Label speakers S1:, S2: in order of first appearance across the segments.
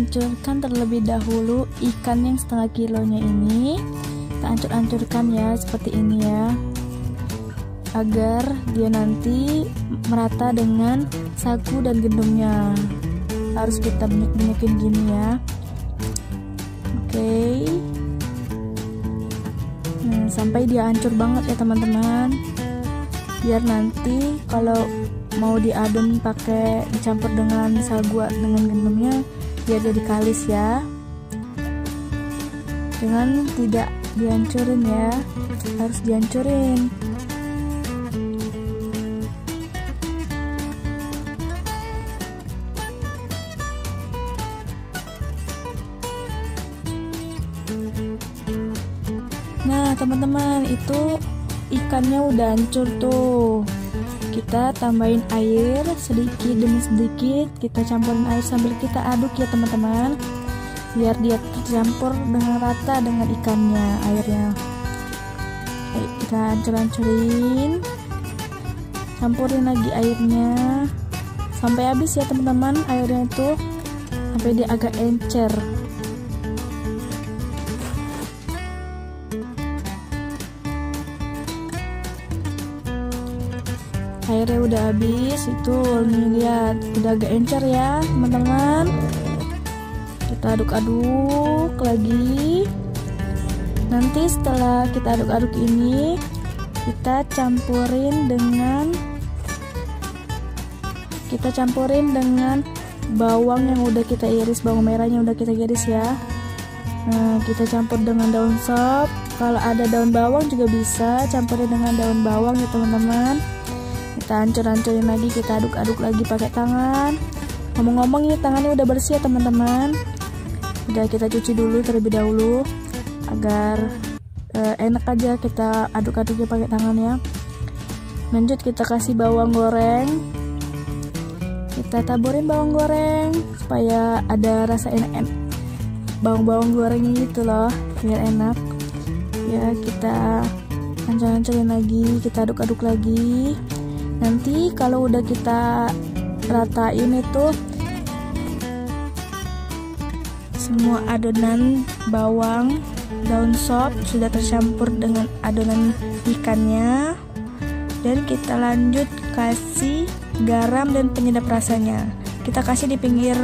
S1: hancurkan terlebih dahulu ikan yang setengah kilonya ini. Kita hancur-hancurkan ya seperti ini ya. Agar dia nanti merata dengan sagu dan gendumnya harus kita banyak-banyakin gini ya. Oke. Okay. nah, sampai dia hancur banget ya teman-teman. Biar nanti kalau mau diadon pakai dicampur dengan sagu dengan gendumnya biar jadi kalis ya. Dengan tidak dihancurin ya. Harus dihancurin. Nah teman-teman itu ikannya udah hancur tuh kita tambahin air sedikit demi sedikit. Kita campurin air sambil kita aduk ya teman-teman. Biar dia tercampur dengan rata dengan ikannya airnya. Kita hancur-hancurin campurin lagi airnya. Sampai habis ya teman-teman airnya itu. Sampai dia agak encer airnya udah habis itu nih lihat. Udah agak encer ya teman-teman. Kita aduk-aduk lagi. Nanti setelah kita aduk-aduk ini kita campurin dengan kita campurin dengan bawang yang udah kita iris bawang merahnya udah kita iris ya. Nah kita campur dengan daun sop. Kalau ada daun bawang juga bisa campurin dengan daun bawang ya teman-teman kita hancur-hancurin lagi kita aduk-aduk lagi pakai tangan. Ngomong-ngomong ini tangannya udah bersih ya teman-teman. Udah kita cuci dulu terlebih dahulu agar uh, enak aja kita aduk-aduknya pakai tangan ya. Lanjut kita kasih bawang goreng. Kita taburin bawang goreng supaya ada rasa enak-enak. Bawang-bawang gorengnya gitu loh biar enak. Ya kita hancur-hancurin lagi kita aduk-aduk lagi nanti kalau udah kita ratain itu semua adonan bawang daun sop sudah tercampur dengan adonan ikannya. Dan kita lanjut kasih garam dan penyedap rasanya. Kita kasih di pinggir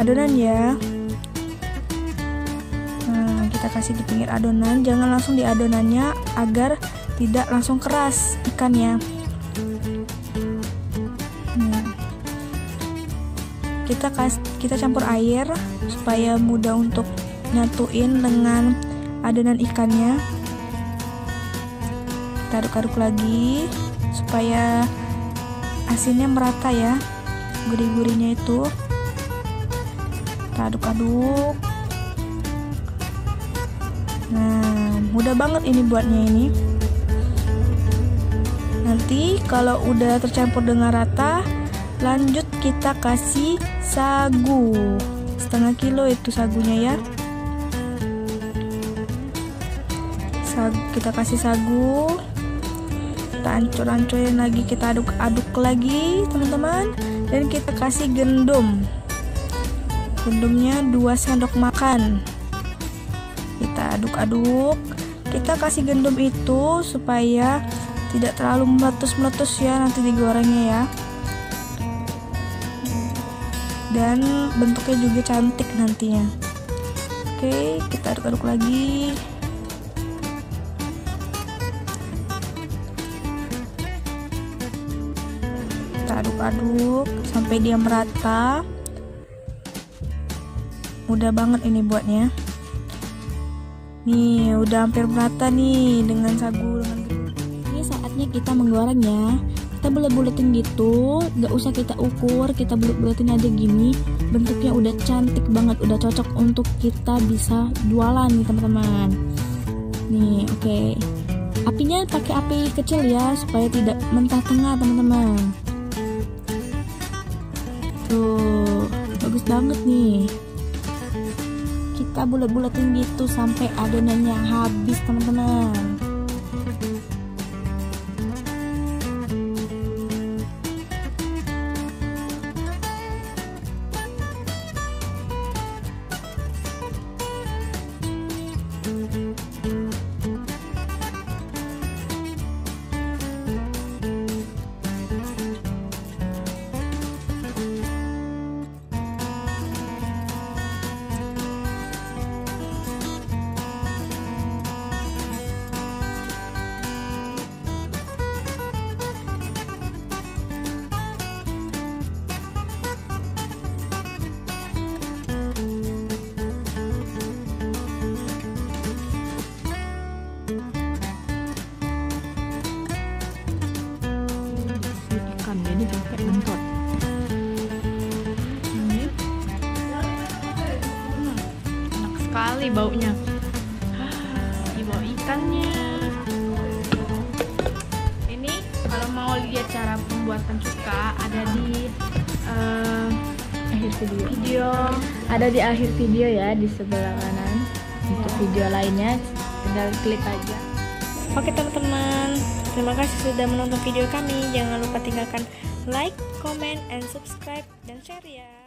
S1: adonan ya. Nah, kita kasih di pinggir adonan. Jangan langsung di adonannya agar tidak langsung keras ikannya kita kas kita campur air supaya mudah untuk nyatuin dengan adonan ikannya. Kita aduk-aduk lagi supaya asinnya merata ya gurih-gurihnya itu. Kita aduk-aduk. Nah mudah banget ini buatnya ini. Nanti kalau udah tercampur dengan rata lanjut kita kasih sagu. Setengah kilo itu sagunya ya. Sagu, kita kasih sagu. Kita hancur-hancurin lagi kita aduk-aduk lagi teman-teman. Dan kita kasih gendum. Gendumnya 2 sendok makan. Kita aduk-aduk. Kita kasih gendum itu supaya tidak terlalu meletus-meletus ya nanti digorengnya ya dan bentuknya juga cantik nantinya. Oke kita aduk-aduk lagi. Kita aduk-aduk sampai dia merata. Mudah banget ini buatnya. Nih udah hampir merata nih dengan sagu. Dengan ini saatnya kita menggorengnya kita bulet-buletin gitu gak usah kita ukur kita bulet-buletin aja gini. Bentuknya udah cantik banget udah cocok untuk kita bisa jualan nih teman-teman. Nih oke. Okay. apinya pakai api kecil ya supaya tidak mentah tengah teman-teman. Tuh bagus banget nih. Kita bulet-buletin gitu sampai adonannya habis teman-teman
S2: asam jadi capek nonton ini. Hmm, enak sekali baunya. Ini bau ikannya. Ini kalau mau lihat cara pembuatan cuka ada di uh,
S1: akhir video.
S2: video.
S1: Ada di akhir video ya di sebelah kanan. Untuk video lainnya tinggal klik aja.
S3: Oke teman-teman, terima kasih sudah menonton video kami. Jangan lupa tinggalkan like, comment, and subscribe dan share ya.